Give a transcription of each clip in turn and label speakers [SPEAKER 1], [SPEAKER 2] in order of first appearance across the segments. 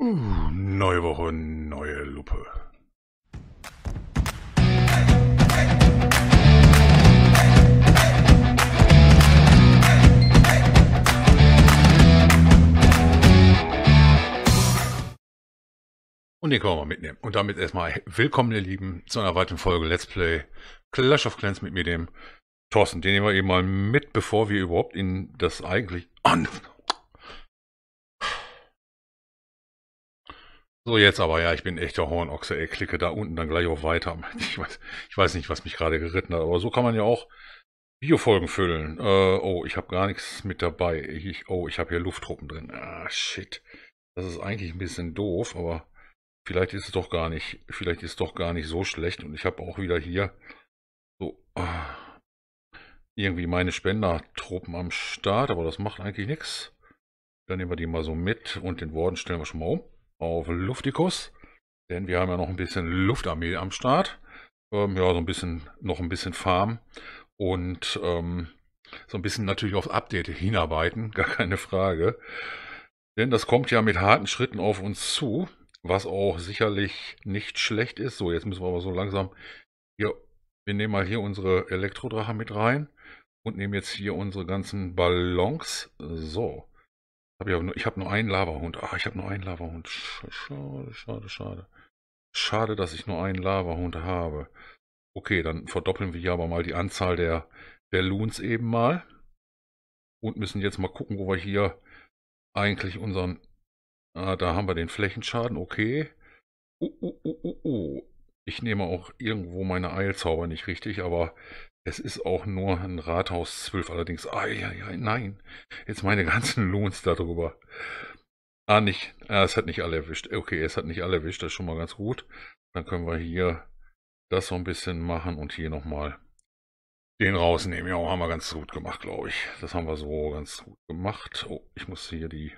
[SPEAKER 1] Uh, neue Woche, neue Lupe. Und den können wir mal mitnehmen. Und damit erstmal willkommen, ihr Lieben, zu einer weiteren Folge Let's Play Clash of Clans mit mir, dem Thorsten. Den nehmen wir eben mal mit, bevor wir überhaupt in das eigentlich... Oh, So, jetzt aber, ja, ich bin echter Hornochse, ey, klicke da unten dann gleich auf Weiter. Ich weiß, ich weiß nicht, was mich gerade geritten hat, aber so kann man ja auch Videofolgen füllen. Äh, oh, ich habe gar nichts mit dabei. Ich, oh, ich habe hier Lufttruppen drin. Ah, shit. Das ist eigentlich ein bisschen doof, aber vielleicht ist es doch gar nicht, vielleicht ist es doch gar nicht so schlecht. Und ich habe auch wieder hier so ah, irgendwie meine Spendertruppen am Start, aber das macht eigentlich nichts. Dann nehmen wir die mal so mit und den Worden stellen wir schon mal um auf Luftikus. Denn wir haben ja noch ein bisschen Luftarmee am Start. Ähm, ja, so ein bisschen, noch ein bisschen Farm. Und ähm, so ein bisschen natürlich aufs Update hinarbeiten, gar keine Frage. Denn das kommt ja mit harten Schritten auf uns zu, was auch sicherlich nicht schlecht ist. So, jetzt müssen wir aber so langsam hier, wir nehmen mal hier unsere Elektrodrache mit rein und nehmen jetzt hier unsere ganzen Ballons. So, hab ich, ich habe nur einen Lavahund. Ah, ich habe nur einen Lavahund. Schade, schade, schade. Schade, dass ich nur einen Lavahund habe. Okay, dann verdoppeln wir hier aber mal die Anzahl der, der Loons eben mal. Und müssen jetzt mal gucken, wo wir hier eigentlich unseren... Ah, da haben wir den Flächenschaden, okay. Uh, uh, uh, uh, uh. Ich nehme auch irgendwo meine Eilzauber nicht richtig, aber es ist auch nur ein Rathaus 12, allerdings. Ah, ja, ja, nein. Jetzt meine ganzen Lohns darüber. Ah, nicht. Ah, es hat nicht alle erwischt. Okay, es hat nicht alle erwischt. Das ist schon mal ganz gut. Dann können wir hier das so ein bisschen machen und hier nochmal den rausnehmen. Ja, haben wir ganz gut gemacht, glaube ich. Das haben wir so ganz gut gemacht. Oh, ich muss hier die,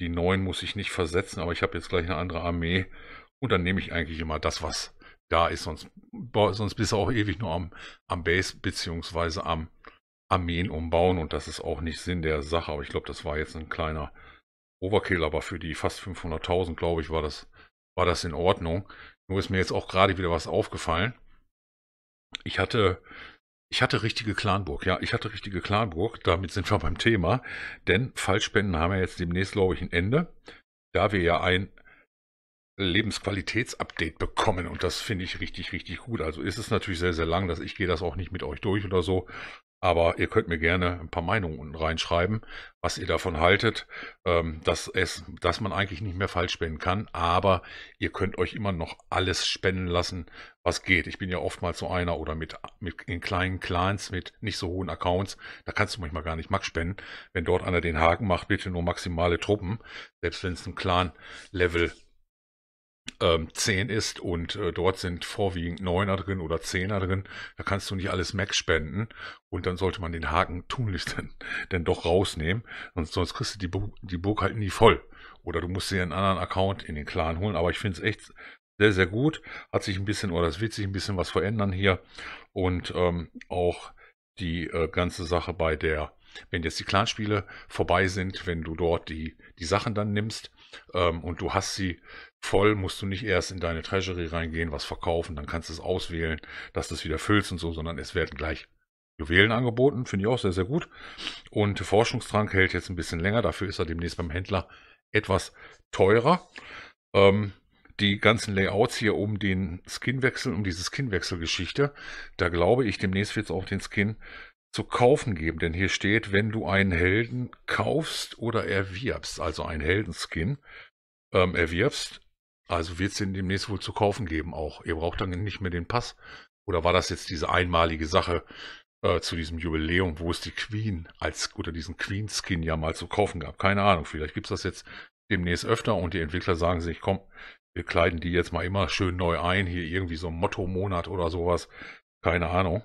[SPEAKER 1] die neuen muss ich nicht versetzen, aber ich habe jetzt gleich eine andere Armee. Und dann nehme ich eigentlich immer das, was da ist, sonst, sonst bist du auch ewig nur am, am Base beziehungsweise am Armeen umbauen und das ist auch nicht Sinn der Sache, aber ich glaube, das war jetzt ein kleiner Overkill, aber für die fast 500.000, glaube ich, war das, war das in Ordnung. Nur ist mir jetzt auch gerade wieder was aufgefallen. Ich hatte, ich hatte richtige Clanburg, ja, ich hatte richtige Clanburg, damit sind wir beim Thema, denn Fallspenden haben ja jetzt demnächst, glaube ich, ein Ende, da wir ja ein Lebensqualitätsupdate bekommen und das finde ich richtig, richtig gut. Also ist es natürlich sehr, sehr lang, dass ich gehe das auch nicht mit euch durch oder so, aber ihr könnt mir gerne ein paar Meinungen unten reinschreiben, was ihr davon haltet, ähm, dass es, dass man eigentlich nicht mehr falsch spenden kann, aber ihr könnt euch immer noch alles spenden lassen, was geht. Ich bin ja oftmals so einer oder mit, mit in kleinen Clans mit nicht so hohen Accounts, da kannst du manchmal gar nicht Max spenden. Wenn dort einer den Haken macht, bitte nur maximale Truppen, selbst wenn es ein Clan-Level ähm, 10 ist und äh, dort sind vorwiegend 9er drin oder 10er drin, da kannst du nicht alles Max spenden und dann sollte man den Haken tunlichst denn, denn doch rausnehmen, sonst, sonst kriegst du die, Bu die Burg halt nie voll. Oder du musst dir einen anderen Account in den Clan holen, aber ich finde es echt sehr, sehr gut. Hat sich ein bisschen, oder es wird sich ein bisschen was verändern hier und ähm, auch die äh, ganze Sache bei der, wenn jetzt die Clanspiele vorbei sind, wenn du dort die, die Sachen dann nimmst ähm, und du hast sie voll, musst du nicht erst in deine Treasury reingehen, was verkaufen, dann kannst du es auswählen, dass du es wieder füllst und so, sondern es werden gleich Juwelen angeboten, finde ich auch sehr, sehr gut. Und Forschungstrank hält jetzt ein bisschen länger, dafür ist er demnächst beim Händler etwas teurer. Ähm, die ganzen Layouts hier um den Skinwechsel, um diese Skinwechselgeschichte, da glaube ich, demnächst wird es auch den Skin zu kaufen geben, denn hier steht, wenn du einen Helden kaufst oder erwirbst, also einen Heldenskin ähm, erwirbst, also wird es den demnächst wohl zu kaufen geben auch. Ihr braucht dann nicht mehr den Pass. Oder war das jetzt diese einmalige Sache äh, zu diesem Jubiläum, wo es die Queen als oder diesen Queen-Skin ja mal zu kaufen gab? Keine Ahnung. Vielleicht gibt es das jetzt demnächst öfter und die Entwickler sagen sich, komm, wir kleiden die jetzt mal immer schön neu ein, hier irgendwie so ein Motto-Monat oder sowas. Keine Ahnung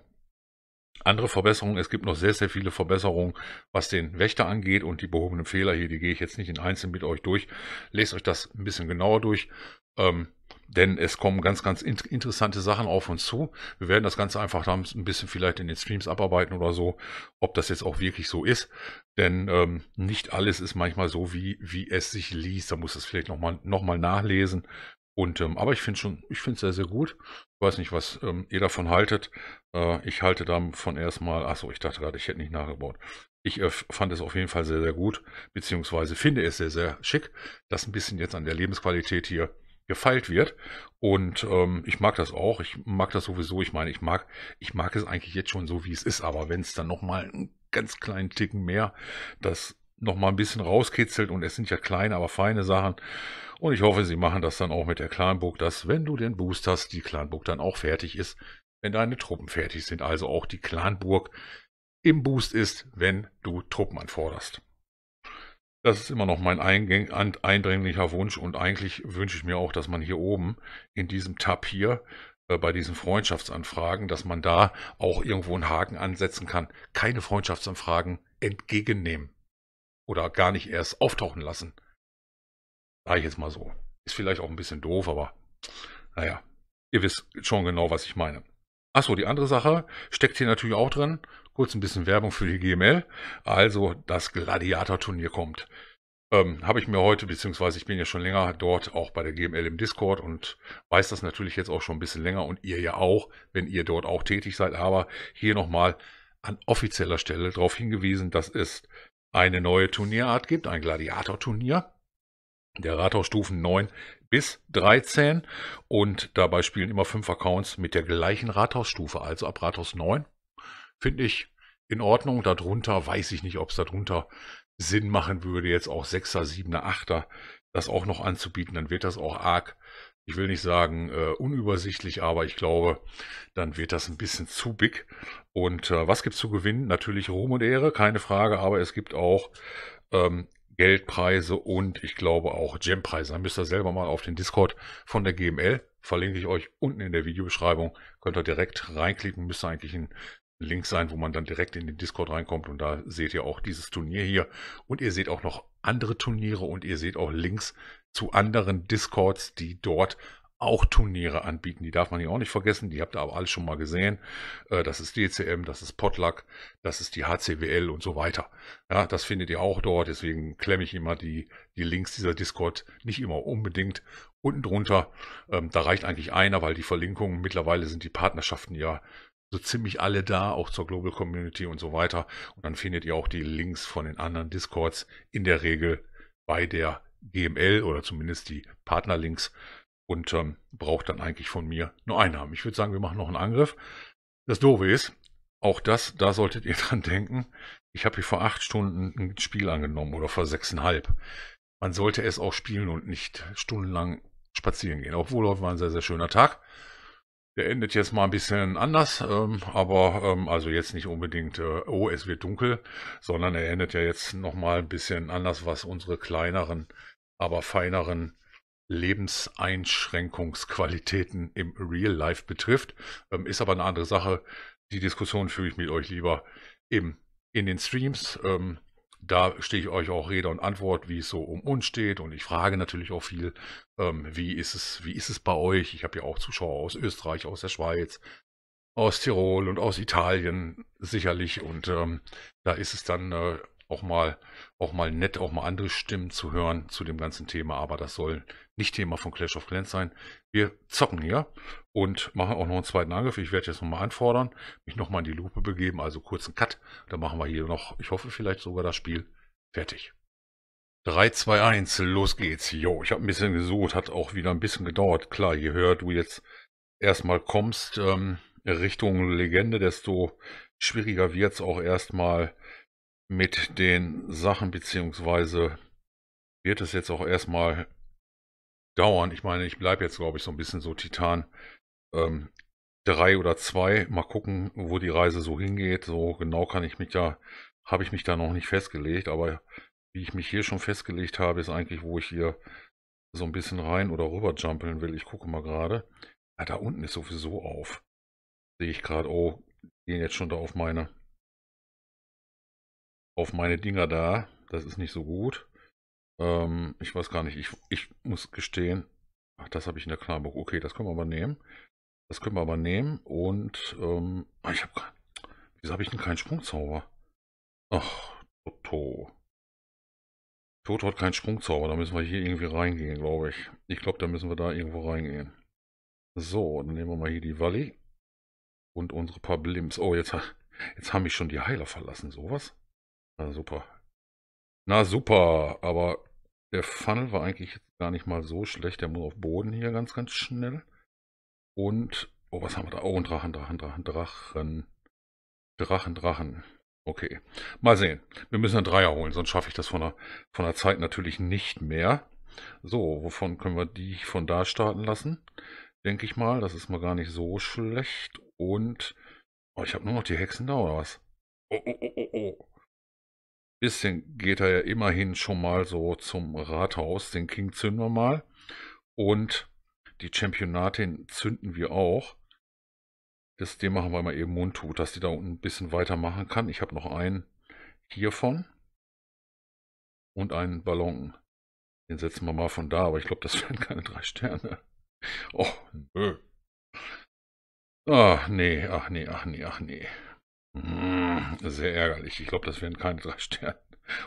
[SPEAKER 1] andere Verbesserungen. Es gibt noch sehr, sehr viele Verbesserungen, was den Wächter angeht und die behobenen Fehler hier, die gehe ich jetzt nicht in einzeln mit euch durch. Lest euch das ein bisschen genauer durch. Ähm, denn es kommen ganz, ganz in interessante Sachen auf uns zu. Wir werden das Ganze einfach dann ein bisschen vielleicht in den Streams abarbeiten oder so, ob das jetzt auch wirklich so ist. Denn ähm, nicht alles ist manchmal so, wie, wie es sich liest. Da muss es vielleicht nochmal noch mal nachlesen. Und, ähm, aber ich finde schon, ich finde es sehr, sehr gut. Ich weiß nicht, was ähm, ihr davon haltet. Äh, ich halte davon erstmal, achso, ich dachte gerade, ich hätte nicht nachgebaut. Ich äh, fand es auf jeden Fall sehr, sehr gut, beziehungsweise finde es sehr, sehr schick, dass ein bisschen jetzt an der Lebensqualität hier gefeilt wird. Und ähm, ich mag das auch. Ich mag das sowieso. Ich meine, ich mag, ich mag es eigentlich jetzt schon so, wie es ist. Aber wenn es dann nochmal einen ganz kleinen Ticken mehr, das nochmal ein bisschen rauskitzelt und es sind ja kleine, aber feine Sachen. Und ich hoffe, sie machen das dann auch mit der Clanburg, dass wenn du den Boost hast, die Clanburg dann auch fertig ist, wenn deine Truppen fertig sind. Also auch die Clanburg im Boost ist, wenn du Truppen anforderst. Das ist immer noch mein eindringlicher Wunsch und eigentlich wünsche ich mir auch, dass man hier oben in diesem Tab hier äh, bei diesen Freundschaftsanfragen, dass man da auch irgendwo einen Haken ansetzen kann. Keine Freundschaftsanfragen entgegennehmen oder gar nicht erst auftauchen lassen. Sag ich jetzt mal so. Ist vielleicht auch ein bisschen doof, aber naja, ihr wisst schon genau, was ich meine. Achso, die andere Sache steckt hier natürlich auch drin. Kurz ein bisschen Werbung für die GML. Also das Gladiator-Turnier kommt. Ähm, Habe ich mir heute, beziehungsweise ich bin ja schon länger dort auch bei der GML im Discord und weiß das natürlich jetzt auch schon ein bisschen länger und ihr ja auch, wenn ihr dort auch tätig seid. Aber hier nochmal an offizieller Stelle darauf hingewiesen, dass es eine neue Turnierart gibt, ein Gladiator-Turnier der Rathausstufen 9 bis 13 und dabei spielen immer fünf Accounts mit der gleichen Rathausstufe, also ab Rathaus 9 Finde ich in Ordnung. Darunter weiß ich nicht, ob es darunter Sinn machen würde, jetzt auch 6er, 7er, 8er das auch noch anzubieten. Dann wird das auch arg, ich will nicht sagen äh, unübersichtlich, aber ich glaube, dann wird das ein bisschen zu big. Und äh, was es zu gewinnen? Natürlich Ruhm und Ehre, keine Frage, aber es gibt auch ähm, Geldpreise und ich glaube auch Gempreise. Dann müsst ihr selber mal auf den Discord von der GML, verlinke ich euch unten in der Videobeschreibung, könnt ihr direkt reinklicken, müsste eigentlich ein Link sein, wo man dann direkt in den Discord reinkommt und da seht ihr auch dieses Turnier hier und ihr seht auch noch andere Turniere und ihr seht auch Links zu anderen Discords, die dort auch Turniere anbieten. Die darf man hier auch nicht vergessen. Die habt ihr aber alle schon mal gesehen. Äh, das ist DCM, das ist Potluck, das ist die HCWL und so weiter. Ja, das findet ihr auch dort. Deswegen klemme ich immer die, die Links dieser Discord nicht immer unbedingt unten drunter. Ähm, da reicht eigentlich einer, weil die Verlinkungen mittlerweile sind die Partnerschaften ja so ziemlich alle da, auch zur Global Community und so weiter. Und dann findet ihr auch die Links von den anderen Discords in der Regel bei der GML oder zumindest die Partnerlinks und ähm, braucht dann eigentlich von mir nur Einnahmen. Ich würde sagen, wir machen noch einen Angriff. Das Doofe ist, auch das, da solltet ihr dran denken. Ich habe hier vor acht Stunden ein Spiel angenommen oder vor sechseinhalb. Man sollte es auch spielen und nicht stundenlang spazieren gehen. Obwohl heute war ein sehr, sehr schöner Tag. Der endet jetzt mal ein bisschen anders, ähm, aber ähm, also jetzt nicht unbedingt, äh, oh, es wird dunkel, sondern er endet ja jetzt nochmal ein bisschen anders, was unsere kleineren, aber feineren Lebenseinschränkungsqualitäten im Real Life betrifft. Ähm, ist aber eine andere Sache. Die Diskussion führe ich mit euch lieber im, in den Streams. Ähm, da stehe ich euch auch Rede und Antwort, wie es so um uns steht. Und ich frage natürlich auch viel, ähm, wie, ist es, wie ist es bei euch? Ich habe ja auch Zuschauer aus Österreich, aus der Schweiz, aus Tirol und aus Italien sicherlich. Und ähm, da ist es dann äh, auch mal, auch mal nett, auch mal andere Stimmen zu hören zu dem ganzen Thema. Aber das soll nicht Thema von Clash of Clans sein. Wir zocken hier und machen auch noch einen zweiten Angriff. Ich werde jetzt nochmal anfordern, mich nochmal in die Lupe begeben, also kurzen Cut. Dann machen wir hier noch, ich hoffe vielleicht sogar das Spiel fertig. 3, 2, 1, los geht's. Jo, ich habe ein bisschen gesucht, hat auch wieder ein bisschen gedauert. Klar, je höher du jetzt erstmal kommst ähm, Richtung Legende, desto schwieriger wird's auch erstmal mit den Sachen, beziehungsweise wird es jetzt auch erstmal dauern. Ich meine, ich bleibe jetzt, glaube ich, so ein bisschen so Titan ähm, 3 oder 2. Mal gucken, wo die Reise so hingeht. So genau kann ich mich da, habe ich mich da noch nicht festgelegt, aber wie ich mich hier schon festgelegt habe, ist eigentlich, wo ich hier so ein bisschen rein oder rüber jumpeln will. Ich gucke mal gerade. Ja, da unten ist sowieso auf. Sehe ich gerade, oh, gehen jetzt schon da auf meine auf meine Dinger da. Das ist nicht so gut. Ähm, ich weiß gar nicht, ich, ich muss gestehen, Ach, das habe ich in der Klarburg. Okay, das können wir aber nehmen. Das können wir aber nehmen. Und, ähm, ah, ich habe Wieso habe ich denn keinen Sprungzauber? Ach, Toto. Toto hat keinen Sprungzauber. Da müssen wir hier irgendwie reingehen, glaube ich. Ich glaube, da müssen wir da irgendwo reingehen. So, dann nehmen wir mal hier die Valley. Und unsere paar Blimps. Oh, jetzt, jetzt haben mich schon die Heiler verlassen. Sowas? Na super. Na super, aber der Funnel war eigentlich gar nicht mal so schlecht. Der muss auf Boden hier ganz, ganz schnell. Und, oh, was haben wir da? Oh, ein Drachen, Drachen, Drachen, Drachen. Drachen, Drachen. Okay, mal sehen. Wir müssen einen Dreier holen, sonst schaffe ich das von der, von der Zeit natürlich nicht mehr. So, wovon können wir die von da starten lassen? Denke ich mal, das ist mal gar nicht so schlecht. Und, oh, ich habe nur noch die Hexen da, oder was? Oh, oh, oh, oh, oh. Bisschen geht er ja immerhin schon mal so zum Rathaus. Den King zünden wir mal. Und die Championatin zünden wir auch. Das, dem machen wir mal eben Mundtut, dass die da unten ein bisschen weitermachen kann. Ich habe noch einen hiervon. Und einen Ballon. Den setzen wir mal von da, aber ich glaube, das werden keine drei Sterne. Oh, nö. Ach nee, ach nee, ach nee, ach nee. Hm, sehr ärgerlich. Ich glaube, das werden keine drei Sterne.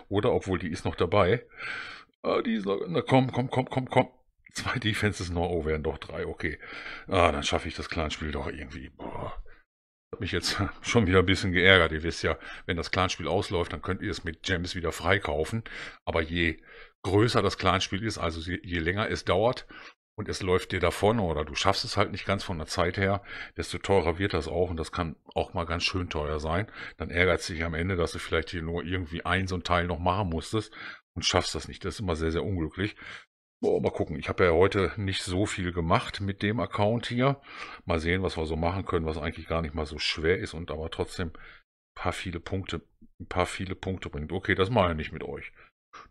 [SPEAKER 1] Oder, obwohl die ist noch dabei. Ah, die ist noch, na komm, komm, komm, komm, komm. Zwei Defenses noch, oh, wären doch drei, okay. Ah, dann schaffe ich das Clanspiel doch irgendwie. Boah. Hat mich jetzt schon wieder ein bisschen geärgert. Ihr wisst ja, wenn das Clanspiel ausläuft, dann könnt ihr es mit Gems wieder freikaufen. Aber je größer das Clanspiel ist, also je länger es dauert und es läuft dir davon oder du schaffst es halt nicht ganz von der Zeit her, desto teurer wird das auch und das kann auch mal ganz schön teuer sein. Dann ärgert es dich am Ende, dass du vielleicht hier nur irgendwie ein so ein Teil noch machen musstest und schaffst das nicht. Das ist immer sehr, sehr unglücklich. Boah, mal gucken. Ich habe ja heute nicht so viel gemacht mit dem Account hier. Mal sehen, was wir so machen können, was eigentlich gar nicht mal so schwer ist und aber trotzdem ein paar viele Punkte, ein paar viele Punkte bringt. Okay, das mache ich nicht mit euch.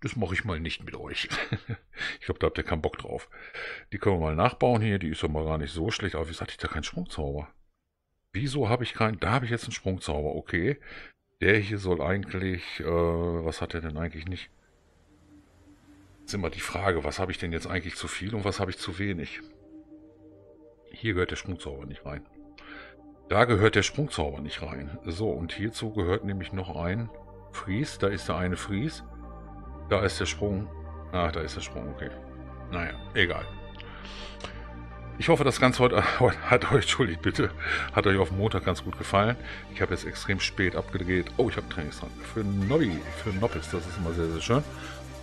[SPEAKER 1] Das mache ich mal nicht mit euch. ich glaube, da habt ihr keinen Bock drauf. Die können wir mal nachbauen hier. Die ist doch mal gar nicht so schlecht. Aber wie hatte ich da keinen Sprungzauber? Wieso habe ich keinen? Da habe ich jetzt einen Sprungzauber. Okay. Der hier soll eigentlich, äh, was hat er denn eigentlich nicht? ist immer die Frage, was habe ich denn jetzt eigentlich zu viel und was habe ich zu wenig? Hier gehört der Sprungzauber nicht rein. Da gehört der Sprungzauber nicht rein. So, und hierzu gehört nämlich noch ein Fries. Da ist der eine Fries. Da ist der Sprung. Ach, da ist der Sprung, okay. Naja, egal. Ich hoffe, das Ganze heute hat euch, entschuldigt bitte, hat euch auf Montag ganz gut gefallen. Ich habe jetzt extrem spät abgedreht. Oh, ich habe Trainingsrang für Nobby, für Noppes. Das ist immer sehr, sehr schön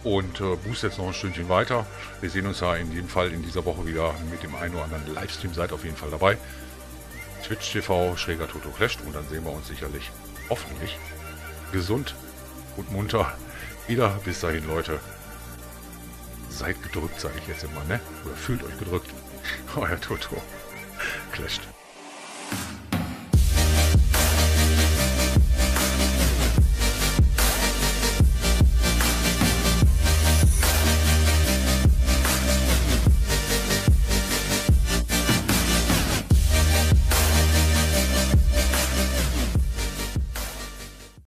[SPEAKER 1] und äh, boost jetzt noch ein Stündchen weiter. Wir sehen uns ja in jedem Fall in dieser Woche wieder mit dem einen oder anderen Livestream. Seid auf jeden Fall dabei. Twitch TV, schräger Toto Clasht und dann sehen wir uns sicherlich, hoffentlich, gesund und munter wieder. Bis dahin, Leute. Seid gedrückt, sage ich jetzt immer, ne? Oder fühlt euch gedrückt. Euer Toto Clasht.